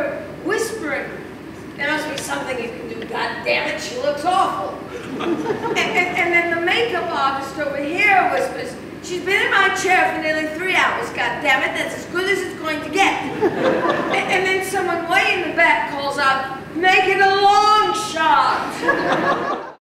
were whispering, there must be something you can do. God damn it, she looks awful. and, and, and then the makeup artist over here whispers, She's been in my chair for nearly three hours. God damn it, that's as good as it's going to get. and, and, then someone way in the back calls out,